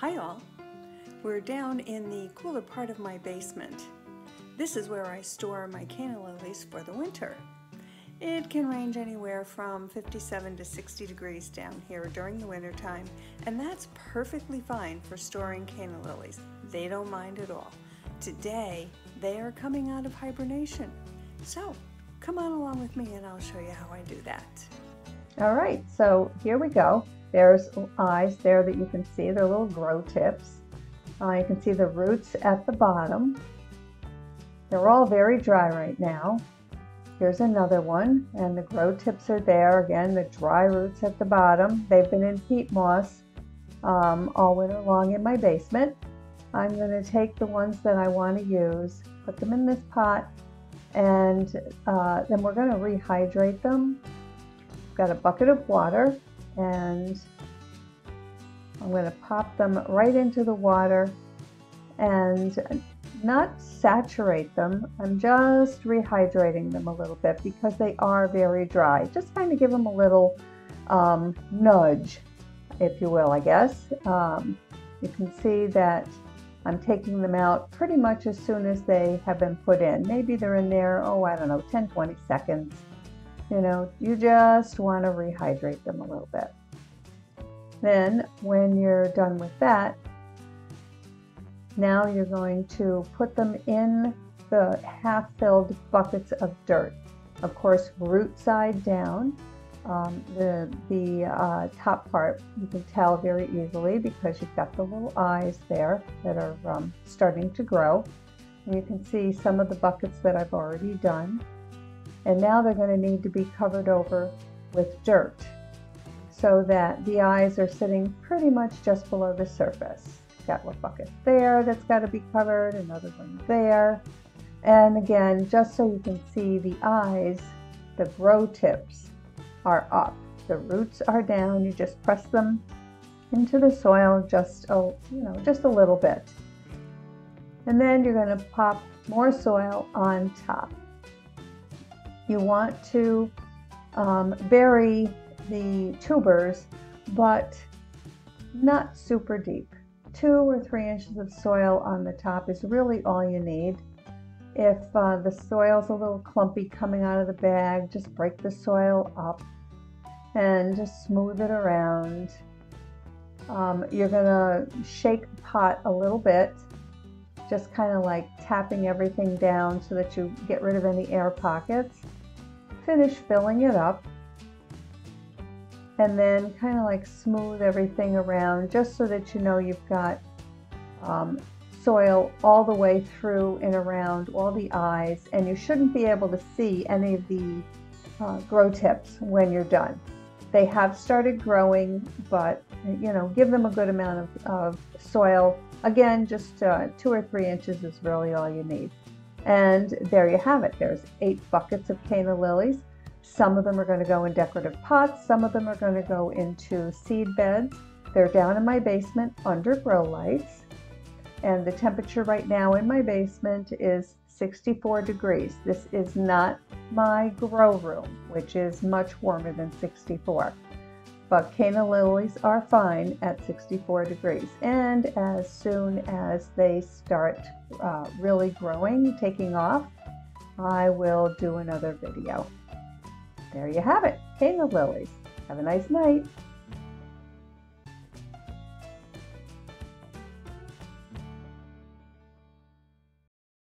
Hi all. We're down in the cooler part of my basement. This is where I store my canna lilies for the winter. It can range anywhere from 57 to 60 degrees down here during the winter time, and that's perfectly fine for storing canna lilies. They don't mind at all. Today, they are coming out of hibernation. So, come on along with me and I'll show you how I do that. All right, so here we go. There's eyes there that you can see. They're little grow tips. Uh, you can see the roots at the bottom. They're all very dry right now. Here's another one, and the grow tips are there. Again, the dry roots at the bottom. They've been in peat moss um, all winter long in my basement. I'm going to take the ones that I want to use, put them in this pot, and uh, then we're going to rehydrate them. Got a bucket of water and I'm going to pop them right into the water and not saturate them. I'm just rehydrating them a little bit because they are very dry. Just kind of give them a little um, nudge, if you will, I guess. Um, you can see that I'm taking them out pretty much as soon as they have been put in. Maybe they're in there, oh, I don't know, 10, 20 seconds. You know, you just want to rehydrate them a little bit. Then when you're done with that, now you're going to put them in the half-filled buckets of dirt. Of course, root side down. Um, the the uh, top part you can tell very easily because you've got the little eyes there that are um, starting to grow. And you can see some of the buckets that I've already done. And now they're going to need to be covered over with dirt so that the eyes are sitting pretty much just below the surface. Got one bucket there that's got to be covered, another one there. And again, just so you can see the eyes, the grow tips are up. The roots are down. You just press them into the soil just a, you know, just a little bit. And then you're going to pop more soil on top. You want to um, bury the tubers, but not super deep. Two or three inches of soil on the top is really all you need. If uh, the soil's a little clumpy coming out of the bag, just break the soil up and just smooth it around. Um, you're gonna shake the pot a little bit, just kind of like tapping everything down so that you get rid of any air pockets. Finish filling it up and then kind of like smooth everything around just so that you know you've got um, soil all the way through and around all the eyes and you shouldn't be able to see any of the uh, grow tips when you're done. They have started growing, but you know, give them a good amount of, of soil. Again, just uh, two or three inches is really all you need. And there you have it. There's eight buckets of canna lilies. Some of them are going to go in decorative pots. Some of them are going to go into seed beds. They're down in my basement under grow lights. And the temperature right now in my basement is 64 degrees. This is not my grow room, which is much warmer than 64. But canna lilies are fine at 64 degrees. And as soon as they start uh, really growing, taking off, I will do another video there you have it, canna lilies. Have a nice night.